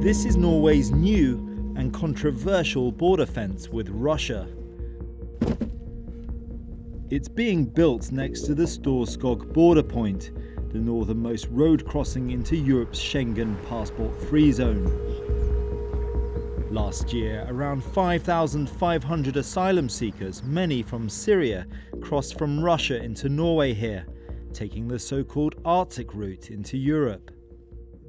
This is Norway's new and controversial border fence with Russia. It's being built next to the Storskog border point, the northernmost road crossing into Europe's Schengen passport free zone. Last year, around 5,500 asylum seekers, many from Syria, crossed from Russia into Norway here, taking the so called Arctic route into Europe.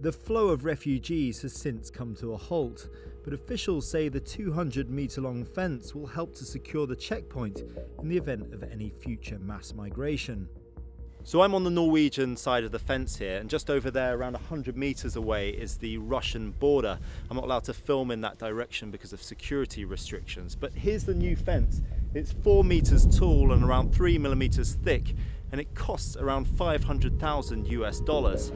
The flow of refugees has since come to a halt, but officials say the 200 metre long fence will help to secure the checkpoint in the event of any future mass migration. So I'm on the Norwegian side of the fence here, and just over there, around 100 metres away, is the Russian border. I'm not allowed to film in that direction because of security restrictions. But here's the new fence. It's four metres tall and around three millimetres thick, and it costs around 500,000 US dollars.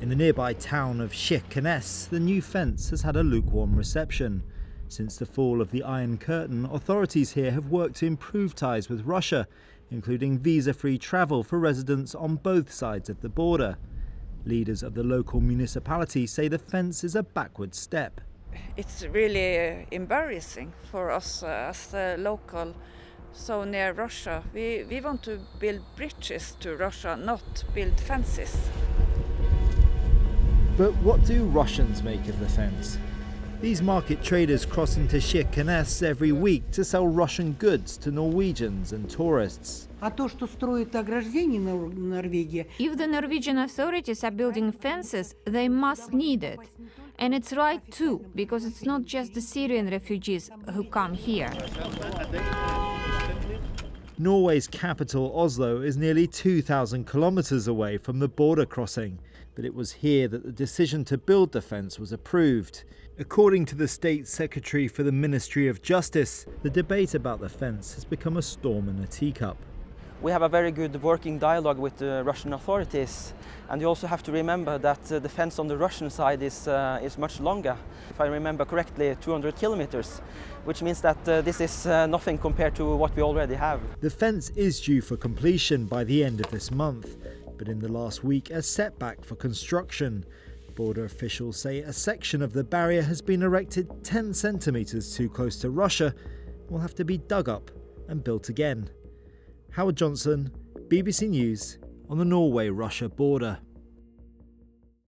In the nearby town of Kirkenes, the new fence has had a lukewarm reception. Since the fall of the Iron Curtain, authorities here have worked to improve ties with Russia including visa free travel for residents on both sides of the border. Leaders of the local municipality say the fence is a backward step. It's really uh, embarrassing for us uh, as a local so near Russia. We, we want to build bridges to Russia, not build fences. But what do Russians make of the fence? These market traders cross into Kirkenes every week to sell Russian goods to Norwegians and tourists. If the Norwegian authorities are building fences, they must need it. And it's right too, because it's not just the Syrian refugees who come here. Norway's capital, Oslo, is nearly 2,000 kilometres away from the border crossing, but it was here that the decision to build the fence was approved. According to the State Secretary for the Ministry of Justice, the debate about the fence has become a storm in a teacup. We have a very good working dialogue with the Russian authorities and you also have to remember that uh, the fence on the Russian side is, uh, is much longer. If I remember correctly, 200 kilometers, which means that uh, this is uh, nothing compared to what we already have. The fence is due for completion by the end of this month, but in the last week a setback for construction. Border officials say a section of the barrier has been erected 10 centimetres too close to Russia will have to be dug up and built again. Howard Johnson, BBC News, on the Norway Russia border.